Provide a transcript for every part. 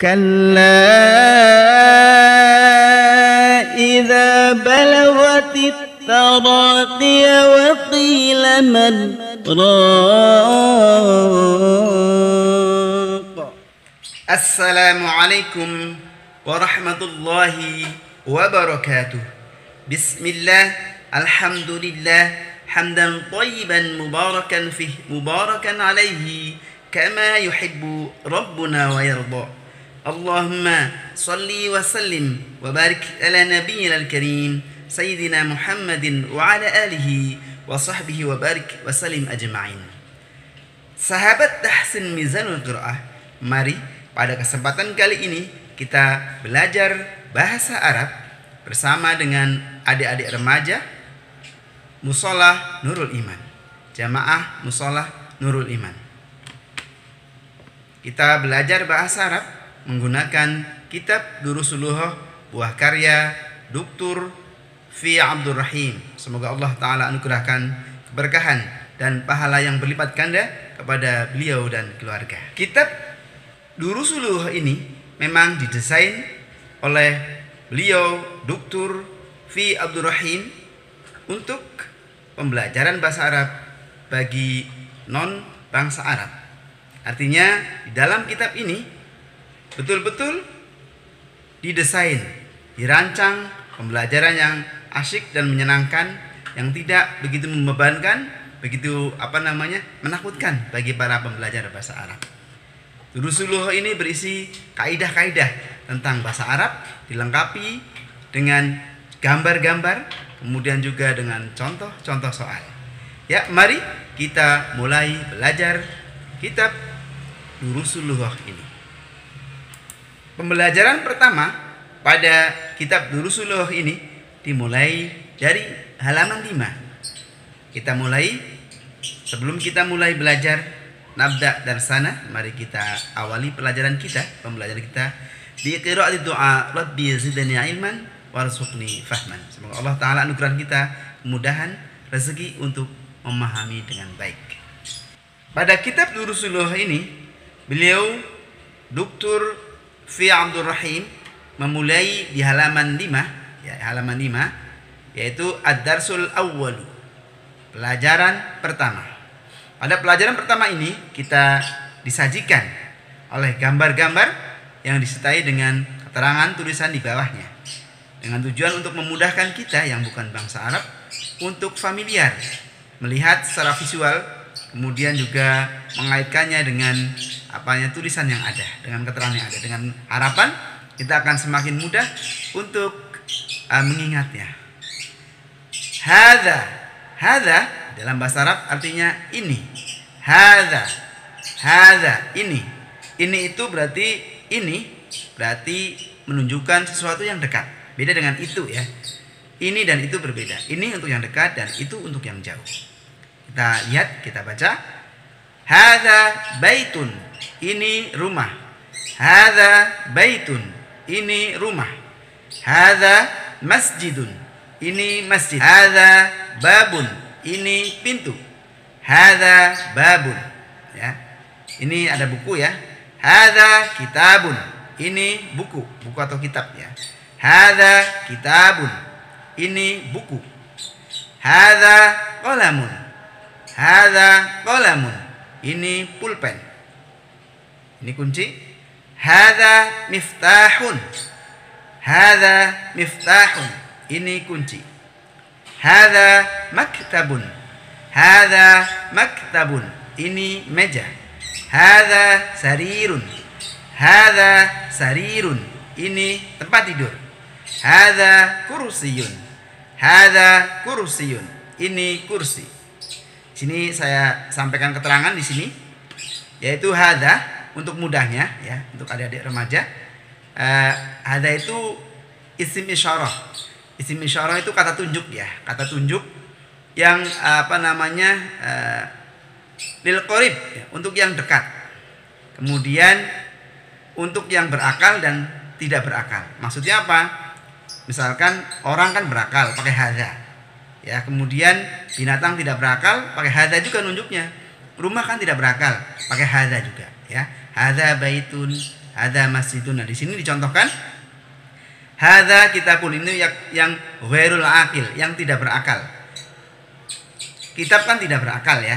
كلا إذا بلغت التراقي وقيل من راق. السلام عليكم ورحمة الله وبركاته. بسم الله الحمد لله حمدا طيبا مباركا فيه مباركا عليه كما يحب ربنا ويرضى. اللهم صل وسلم وبارك على نبينا الكريم سيدنا محمد وعلى آله وصحبه وبارك وسلم أجمعين Sahabat Tahsin Mizanul Qiraah, mari pada kesempatan kali ini kita belajar bahasa Arab bersama dengan adik-adik remaja Musolah Nurul Iman. Jamaah Musolah Nurul Iman. Kita belajar bahasa Arab menggunakan kitab Durusuluh buah karya Dr. Fi Abdul Rahim. Semoga Allah Ta'ala anugerahkan keberkahan dan pahala yang berlipat ganda kepada beliau dan keluarga. Kitab Durusuluh ini memang didesain oleh beliau Dr. Fi Abdul Rahim untuk pembelajaran bahasa Arab bagi non bangsa Arab. Artinya di dalam kitab ini betul-betul didesain, dirancang pembelajaran yang asyik dan menyenangkan yang tidak begitu membebankan, begitu apa namanya menakutkan bagi para pembelajar bahasa Arab. Durusuluh ini berisi kaidah-kaidah tentang bahasa Arab dilengkapi dengan gambar-gambar, kemudian juga dengan contoh-contoh soal. Ya, mari kita mulai belajar kitab Durusuluh ini. Pembelajaran pertama pada kitab Durusuluh ini dimulai dari halaman 5. Kita mulai sebelum kita mulai belajar nabda dan sana, mari kita awali pelajaran kita, pembelajaran kita di qiraat doa Rabbi zidni ilman warzuqni fahman. Semoga Allah taala anugerah kita kemudahan rezeki untuk memahami dengan baik. Pada kitab Durusuluh ini, beliau Dr. Fi Abdul Rahim memulai di halaman 5 ya halaman 5 yaitu Ad-Darsul Awwalu pelajaran pertama. Pada pelajaran pertama ini kita disajikan oleh gambar-gambar yang disertai dengan keterangan tulisan di bawahnya dengan tujuan untuk memudahkan kita yang bukan bangsa Arab untuk familiar melihat secara visual kemudian juga mengaitkannya dengan apanya tulisan yang ada dengan keterangan yang ada dengan harapan kita akan semakin mudah untuk uh, mengingatnya. Hada, hada dalam bahasa Arab artinya ini. Hada, hada ini. Ini itu berarti ini berarti menunjukkan sesuatu yang dekat. Beda dengan itu ya. Ini dan itu berbeda. Ini untuk yang dekat dan itu untuk yang jauh. Kita lihat, kita baca. Hada baitun. Ini rumah. Hada baitun. Ini rumah. Hada masjidun. Ini masjid. Hada babun. Ini pintu. Hada babun. Ya. Ini ada buku ya. Hada kitabun. Ini buku, buku atau kitab ya. Hada kitabun. Ini buku. Hada qalamun. Hada qalamun. Ini pulpen. Ini kunci. Hada miftahun. Hada miftahun. Ini kunci. Hada maktabun. Hada maktabun. Ini meja. Hada sarirun. Hada sarirun. Ini tempat tidur. Hada kursiyun. Hada kursiyun. Ini kursi. Sini saya sampaikan keterangan di sini yaitu hada untuk mudahnya ya untuk adik-adik remaja. Uh, hada itu isim isyarah. Isim isyarah itu kata tunjuk ya, kata tunjuk yang apa namanya uh, lil qorib ya, untuk yang dekat. Kemudian untuk yang berakal dan tidak berakal. Maksudnya apa? Misalkan orang kan berakal pakai hada. Ya, kemudian binatang tidak berakal pakai hada juga nunjuknya. Rumah kan tidak berakal pakai hada juga, ya. Hada baitun, Ada masjidun. Nah, di sini dicontohkan Hada kitabun ini yang yang ghairul akil, yang tidak berakal. Kitab kan tidak berakal ya.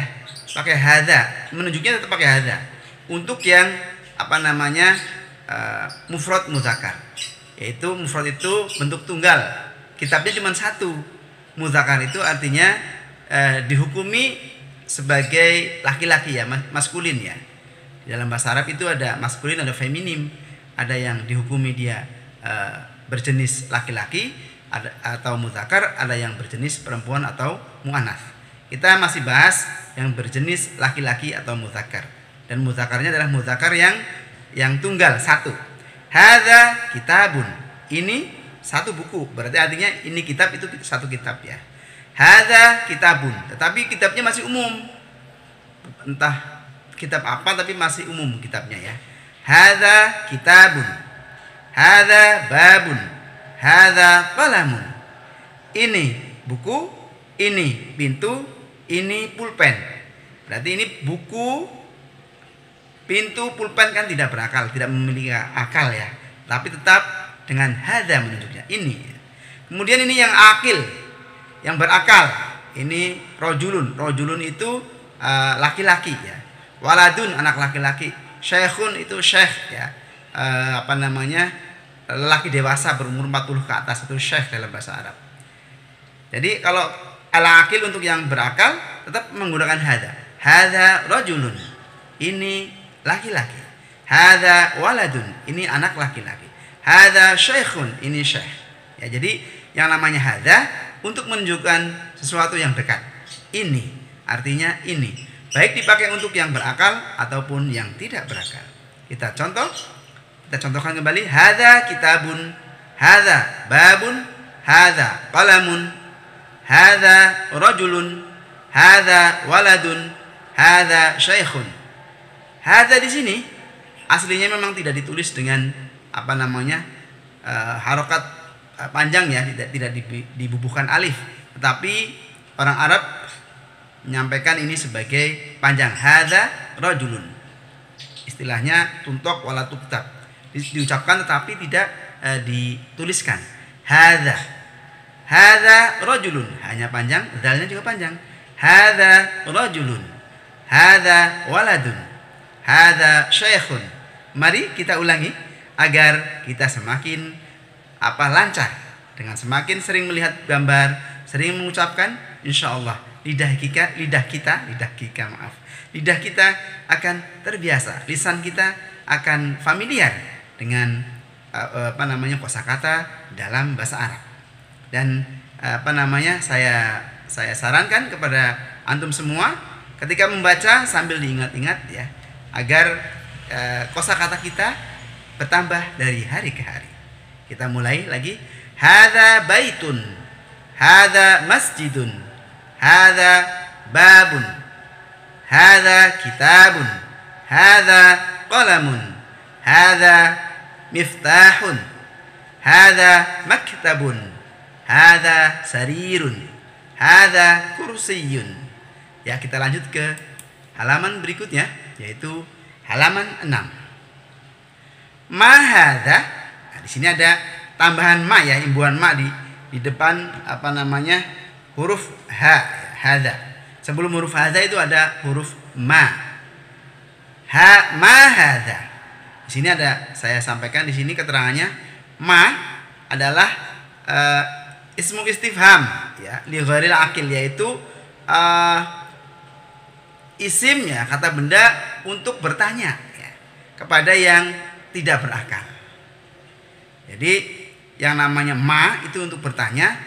Pakai hada, menunjuknya tetap pakai hada. Untuk yang apa namanya uh, mufrad muzakar. Yaitu mufrad itu bentuk tunggal. Kitabnya cuma satu. Muzakar itu artinya uh, dihukumi sebagai laki-laki ya, maskulin ya. dalam bahasa Arab itu ada maskulin, ada feminim, ada yang dihukumi dia uh, berjenis laki-laki atau mutakar, ada yang berjenis perempuan atau muannats. Kita masih bahas yang berjenis laki-laki atau mutakar. Dan mutakarnya adalah mutakar yang yang tunggal satu. Hadza kitabun. Ini satu buku. Berarti artinya ini kitab itu satu kitab ya. Hadza kitabun. Tetapi kitabnya masih umum. Entah kitab apa tapi masih umum kitabnya ya. Hadza kitabun. Hada babun. Hada qalamun. Ini buku, ini pintu, ini pulpen. Berarti ini buku, pintu, pulpen kan tidak berakal, tidak memiliki akal ya. Tapi tetap dengan hada menunjuknya. Ini. Kemudian ini yang akil, yang berakal. Ini rojulun. Rojulun itu uh, laki-laki uh, ya. Waladun anak laki-laki. Syekhun itu syekh ya. Uh, apa namanya? lelaki dewasa berumur 40 ke atas itu syekh dalam bahasa Arab. Jadi kalau al-akil untuk yang berakal tetap menggunakan hada. Hada rajulun. Ini laki-laki. Hada waladun. Ini anak laki-laki. Hada syekhun. Ini syekh. Ya, jadi yang namanya hada untuk menunjukkan sesuatu yang dekat. Ini artinya ini. Baik dipakai untuk yang berakal ataupun yang tidak berakal. Kita contoh kita contohkan kembali. Hada kitabun. Hada babun. Hada qalamun. Hada rajulun. Hada waladun. Hada syaikhun. Hada di sini aslinya memang tidak ditulis dengan apa namanya uh, harokat uh, panjang ya tidak tidak dibubuhkan alif tetapi orang Arab menyampaikan ini sebagai panjang hada rajulun istilahnya tuntok wala tuktab di, diucapkan tetapi tidak e, dituliskan. Hadza. Hadza rajulun. Hanya panjang, dalnya juga panjang. Hadza rajulun. Hadza waladun. Hadza syekhun. Mari kita ulangi agar kita semakin apa lancar dengan semakin sering melihat gambar, sering mengucapkan, insya Allah lidah kita, lidah kita, lidah kita maaf, lidah kita akan terbiasa, lisan kita akan familiar dengan uh, apa namanya kosakata dalam bahasa Arab. Dan uh, apa namanya saya saya sarankan kepada antum semua ketika membaca sambil diingat-ingat ya agar kosakata kita bertambah dari hari ke hari. Kita mulai lagi. Hada baitun. Hada masjidun. Hada babun. Hada kitabun. Hada qalamun. Hada miftahun hadha maktabun hadha sarirun hadha kursiyun ya kita lanjut ke halaman berikutnya yaitu halaman 6 ma hadha nah, di sini ada tambahan ma ya imbuhan ma di di depan apa namanya huruf h hadha sebelum huruf hadha itu ada huruf ma. Ha ma hadha di sini ada saya sampaikan di sini keterangannya. Ma adalah uh, ismu istifham ya li akil yaitu uh, isimnya kata benda untuk bertanya ya, kepada yang tidak berakal. Jadi yang namanya ma itu untuk bertanya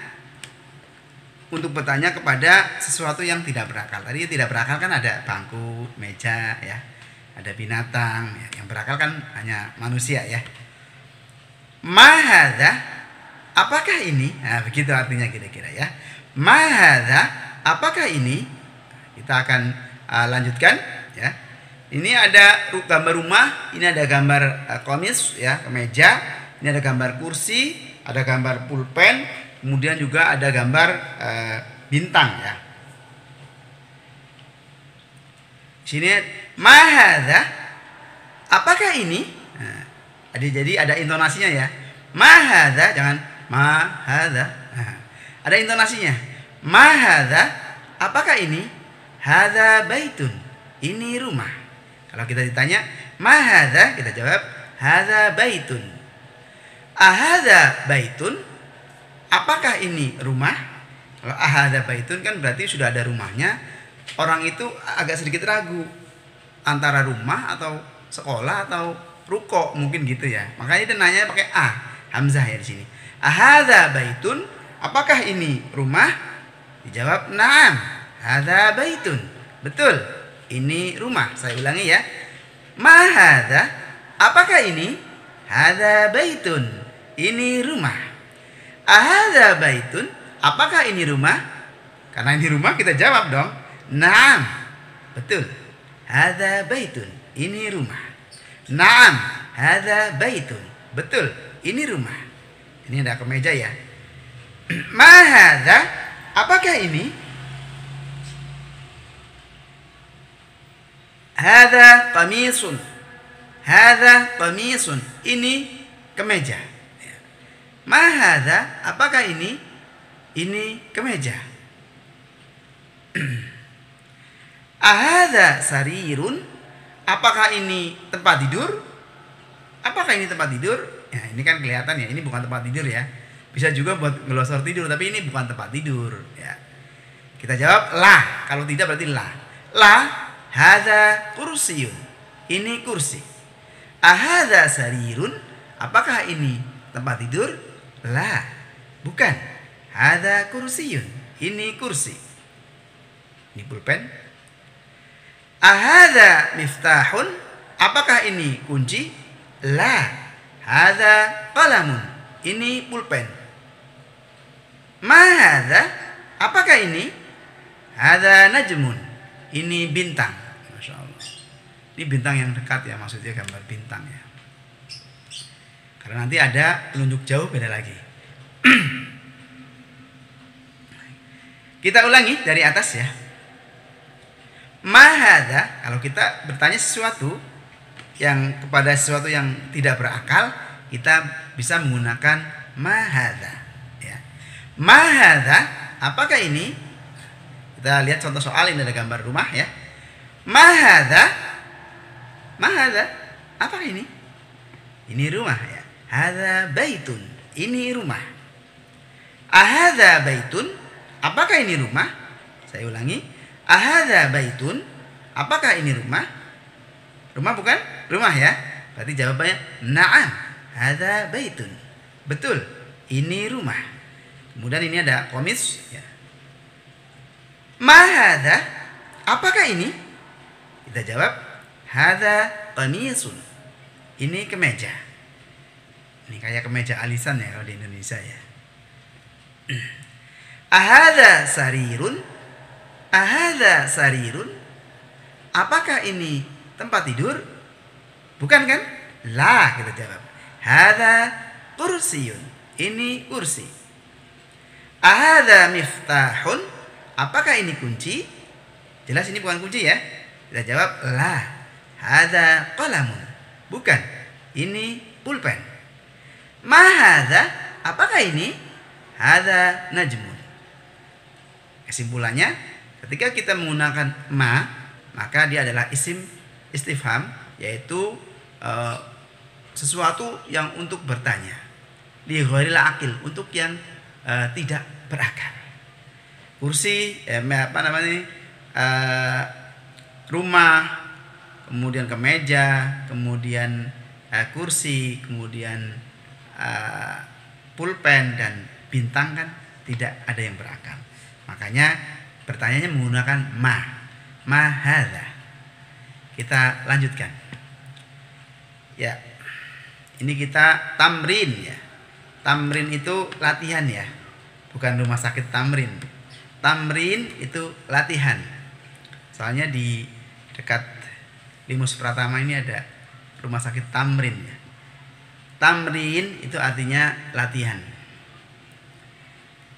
untuk bertanya kepada sesuatu yang tidak berakal. Tadi tidak berakal kan ada bangku, meja ya. Ada binatang ya, yang berakal kan hanya manusia ya. Mahada apakah ini? Nah, begitu artinya kira-kira ya. Mahada apakah ini? Kita akan uh, lanjutkan ya ini ada gambar rumah ini ada gambar uh, komis ya kemeja ini ada gambar kursi ada gambar pulpen kemudian juga ada gambar uh, bintang ya sini Mahada, apakah ini? Nah, Jadi jadi ada intonasinya ya. Mahada jangan mahada. Nah, ada intonasinya. Mahada apakah ini? Hada baitun. Ini rumah. Kalau kita ditanya mahada kita jawab hada baitun. Ahada baitun apakah ini rumah? Kalau ahada baitun kan berarti sudah ada rumahnya. Orang itu agak sedikit ragu antara rumah atau sekolah atau ruko mungkin gitu ya. Makanya dia nanya pakai a hamzah ya di sini. Ahada baitun apakah ini rumah? Dijawab na'am. Hada baitun. Betul. Ini rumah. Saya ulangi ya. Mahada apakah ini? Hada baitun. Ini rumah. Ahada baitun apakah ini rumah? Karena ini rumah kita jawab dong. Naam. Betul. Hada baitun. Ini rumah. Naam. Hada baitun. Betul. Ini rumah. Ini ada kemeja ya. Mahada apakah ini? Hada qamisun. Hada qamisun. Ini kemeja. Mahada apakah ini? Ini kemeja. Ahada sarirun? Apakah ini tempat tidur? Apakah ini tempat tidur? Ya, ini kan kelihatan ya, ini bukan tempat tidur ya. Bisa juga buat ngelosor tidur, tapi ini bukan tempat tidur ya. Kita jawab lah. Kalau tidak berarti lah. Lah hada kursiyun. Ini kursi. Ahada sarirun? Apakah ini tempat tidur? Lah, bukan. Hada kursiyun. Ini kursi. Ini pulpen. Ahada miftahun? Apakah ini kunci? La. Hada qalamun. Ini pulpen. Mahada? Apakah ini? Hada najmun. Ini bintang. Ini bintang yang dekat ya, maksudnya gambar bintang ya. Karena nanti ada penunjuk jauh beda lagi. Kita ulangi dari atas ya. Mahada, kalau kita bertanya sesuatu yang kepada sesuatu yang tidak berakal, kita bisa menggunakan mahada. Ya. Mahada, apakah ini? Kita lihat contoh soal ini ada gambar rumah ya. Mahada, mahada, apa ini? Ini rumah ya. Hada baitun, ini rumah. Ahada baitun, apakah ini rumah? Saya ulangi. Ahada baitun, apakah ini rumah? Rumah bukan? Rumah ya. Berarti jawabannya na'am. Hada baitun. Betul. Ini rumah. Kemudian ini ada komis ya. Mahada? Apakah ini? Kita jawab hada qamisun. Ini kemeja. Ini kayak kemeja alisan ya kalau di Indonesia ya. Ahada sarirun? Ahada sarirun? Apakah ini tempat tidur? Bukan kan? Lah kita jawab. Hada kursiyun. Ini kursi. Ahada miftahun? Apakah ini kunci? Jelas ini bukan kunci ya. Kita jawab lah. Hada qalamun. Bukan. Ini pulpen. Mahada? Apakah ini? Hada najmun. Kesimpulannya, ketika kita menggunakan ma, maka dia adalah isim istifham, yaitu uh, sesuatu yang untuk bertanya. Li akil, untuk yang uh, tidak berakal. Kursi, eh, apa namanya? Uh, rumah, kemudian kemeja, kemudian uh, kursi, kemudian uh, pulpen dan bintang kan tidak ada yang berakal. Makanya pertanyaannya menggunakan ma. Mahada. Kita lanjutkan. Ya. Ini kita tamrin ya. Tamrin itu latihan ya. Bukan rumah sakit tamrin. Tamrin itu latihan. Soalnya di dekat Limus Pratama ini ada rumah sakit tamrin ya. Tamrin itu artinya latihan.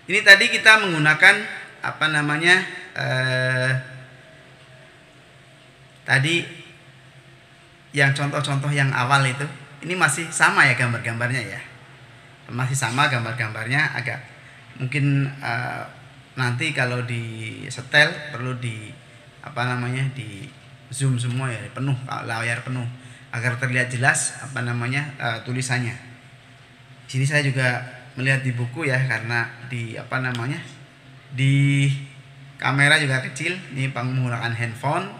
Ini tadi kita menggunakan apa namanya eh, tadi yang contoh-contoh yang awal itu ini masih sama ya gambar-gambarnya ya masih sama gambar-gambarnya agak mungkin uh, nanti kalau di setel perlu di apa namanya di zoom semua ya penuh layar penuh. Agar terlihat jelas apa namanya uh, tulisannya. Sini saya juga melihat di buku ya karena di apa namanya di kamera juga kecil. Ini menggunakan handphone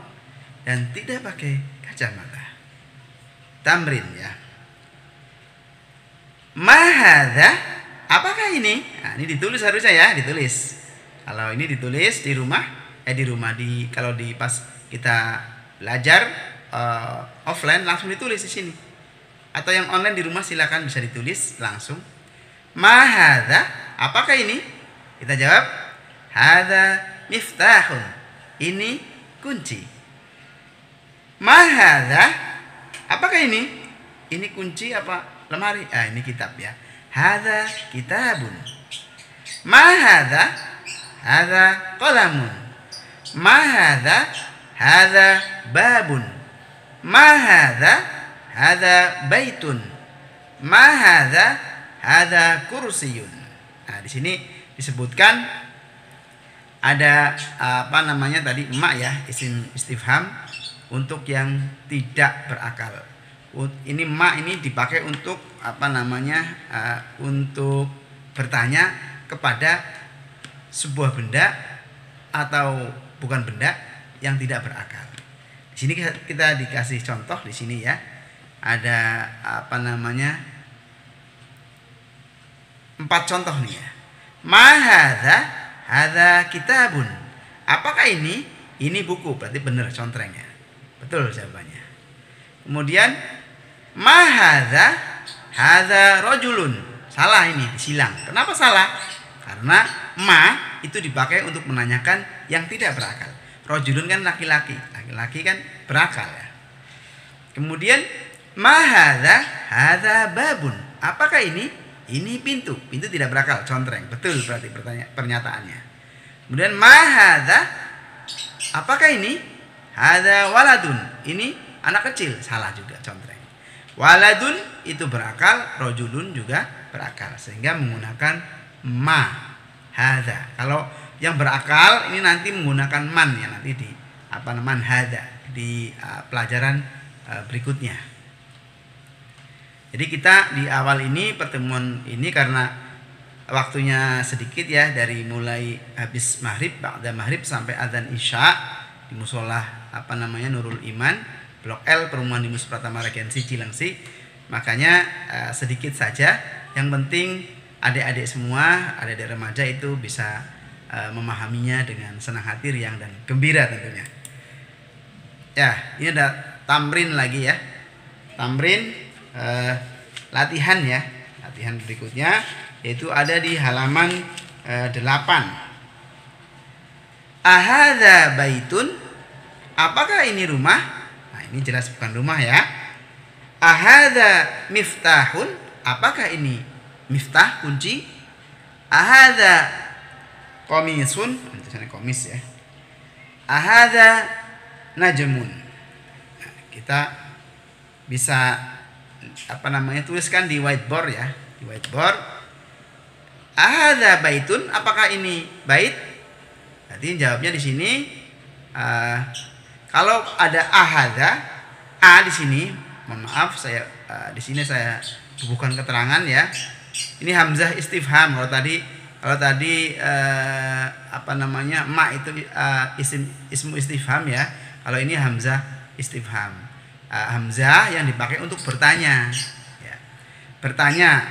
dan tidak pakai kacamata. Tamrin ya. Mahada apakah ini? Nah, ini ditulis harusnya ya ditulis. Kalau ini ditulis di rumah eh di rumah di kalau di pas kita belajar uh, offline langsung ditulis di sini. Atau yang online di rumah silakan bisa ditulis langsung. Mahada apakah ini? Kita jawab hada miftahun. Ini kunci. Mahada apakah ini? Ini kunci apa? Lemari? Ah ini kitab ya. Hada kitabun. Mahada hadza? Qalamun. Ma hadza babun. Ma hadza? Hadza baitun. Ma hadza? Hadza kursiyun. Nah di sini disebutkan ada apa namanya tadi emak ya isim istifham untuk yang tidak berakal. Ini emak ini dipakai untuk apa namanya uh, untuk bertanya kepada sebuah benda atau bukan benda yang tidak berakal. Di sini kita dikasih contoh di sini ya. Ada apa namanya? Empat contoh nih ya. Mahadha hadha kitabun. Apakah ini? Ini buku, berarti benar contrengnya. Betul jawabannya. Kemudian mahadha hadha rojulun. Salah ini, disilang. Kenapa salah? Karena ma itu dipakai untuk menanyakan yang tidak berakal. Rojulun kan laki-laki, laki-laki kan berakal ya. Kemudian mahada hada babun. Apakah ini? Ini pintu. Pintu tidak berakal, contreng. Betul berarti pernyataannya. Kemudian mahada apakah ini? Hada waladun. Ini anak kecil, salah juga contreng. Waladun itu berakal, rojulun juga berakal sehingga menggunakan ma hada. Kalau yang berakal ini nanti menggunakan man ya nanti di apa namanya hada di uh, pelajaran uh, berikutnya. Jadi kita di awal ini pertemuan ini karena waktunya sedikit ya dari mulai habis maghrib, ba'da maghrib sampai adzan isya di musola apa namanya Nurul Iman Blok L Perumahan Dimus Pratama Regensi Cilengsi. Makanya uh, sedikit saja. Yang penting adik-adik semua, adik-adik remaja itu bisa uh, memahaminya dengan senang hati, riang dan gembira tentunya. Ya, ini ada tamrin lagi ya. Tamrin uh, latihan ya. Latihan berikutnya yaitu ada di halaman uh, 8. Ahadha baitun? Apakah ini rumah? Nah, ini jelas bukan rumah ya. Ahadha miftahun? Apakah ini miftah kunci ahada komisun tulisannya komis ya. Ahada najmun. Nah, kita bisa apa namanya tuliskan di whiteboard ya di whiteboard. Ahada baitun apakah ini bait? Jadi jawabnya di sini uh, kalau ada ahada a di sini mohon maaf saya uh, di sini saya bukan keterangan ya. Ini hamzah istifham kalau tadi kalau tadi uh, apa namanya ma itu uh, isim ismu istifham ya. Kalau ini hamzah istifham. Uh, hamzah yang dipakai untuk bertanya. Ya. bertanya.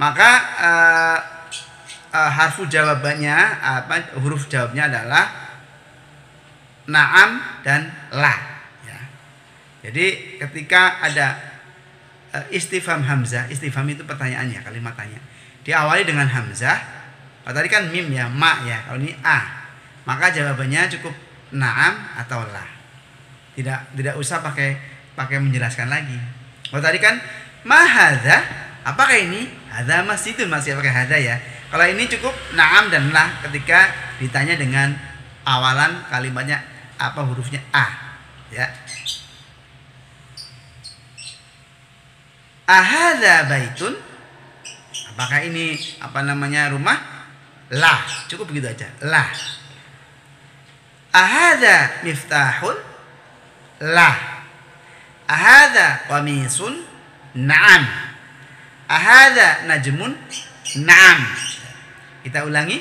Maka uh, uh, harfu jawabannya apa huruf jawabnya adalah naam dan la. Ya. jadi ketika ada uh, istifham hamzah istifham itu pertanyaannya kalimat tanya diawali dengan hamzah kalau tadi kan mim ya ma ya. Kalau ini a maka jawabannya cukup naam atau la. Tidak tidak usah pakai pakai menjelaskan lagi. Kalau tadi kan mahadha apakah ini? Hadza masjidun masih pakai hadza ya. Kalau ini cukup naam dan la ketika ditanya dengan awalan kalimatnya apa hurufnya a ya. Ahada baitun? Apakah ini apa namanya rumah? Lah, cukup begitu aja. Lah. Ahada miftahun? Lah. Ahada qamisun? Naam. Ahada najmun? Naam. Kita ulangi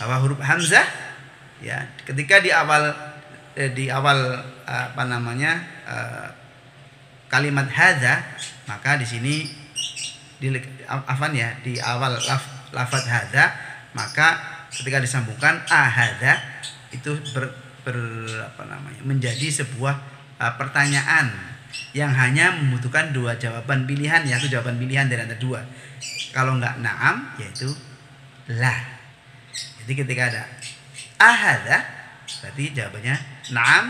bahwa huruf hamzah ya ketika di awal eh, di awal apa namanya eh, kalimat hadza maka di sini di afan ya di awal laf, lafaz hadza maka ketika disambungkan ahada itu ber, ber apa namanya menjadi sebuah uh, pertanyaan yang hanya membutuhkan dua jawaban pilihan yaitu jawaban pilihan dari antara dua. Kalau nggak naam yaitu lah. Jadi ketika ada ahada berarti jawabannya naam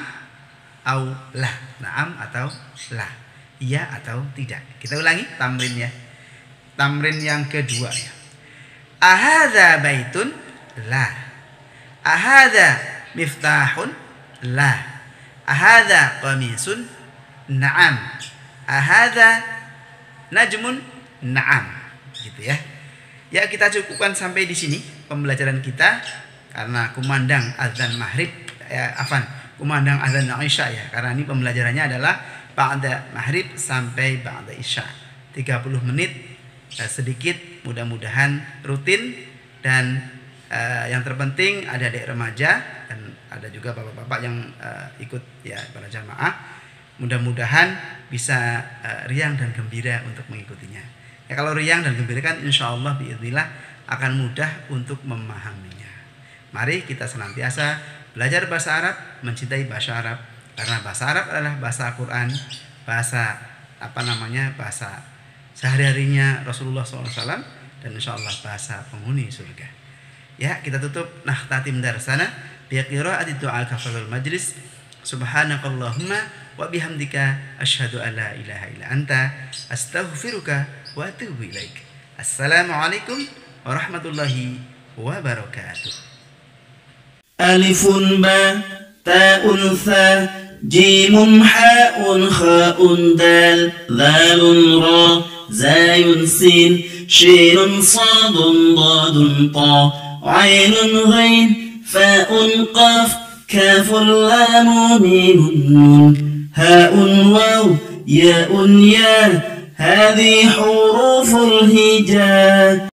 au lah. Naam atau lah. Iya atau tidak. Kita ulangi tamrin ya. Tamrin yang kedua ya ahada baitun lah ahada miftahun lah ahada qamisun na'am. Ahada najmun na'am. Gitu ya. Ya kita cukupkan sampai di sini pembelajaran kita karena kumandang azan maghrib ya afan kumandang azan isya ya. Karena ini pembelajarannya adalah ba'da maghrib sampai ba'da isya. 30 menit eh, sedikit mudah-mudahan rutin dan eh, yang terpenting ada adik remaja dan ada juga bapak-bapak yang eh, ikut ya para jamaah mudah-mudahan bisa eh, riang dan gembira untuk mengikutinya ya kalau riang dan gembira kan insya Allah biiznillah akan mudah untuk memahaminya. Mari kita senantiasa belajar bahasa Arab, mencintai bahasa Arab karena bahasa Arab adalah bahasa Al-Qur'an, bahasa apa namanya? bahasa sehari-harinya Rasulullah SAW dan insya Allah bahasa penghuni surga. Ya, kita tutup nah tatim darsana bi qiraati doa kafalul majlis. Subhanakallahumma wa bihamdika asyhadu an la ilaha illa anta astaghfiruka wa atubu ilaik. Assalamualaikum warahmatullahi wabarakatuh. ألف باء تاء ثاء جيم حاء خاء دال ذال را زاي سين شين صاد ضاد طا عين غين فاء قاف كاف لام ميم هاء واو ياء يا هذه حروف الهجاء.